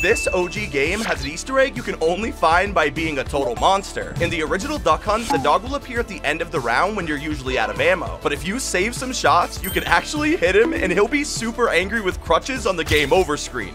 This OG game has an Easter egg you can only find by being a total monster. In the original Duck Hunt, the dog will appear at the end of the round when you're usually out of ammo. But if you save some shots, you can actually hit him and he'll be super angry with crutches on the game over screen.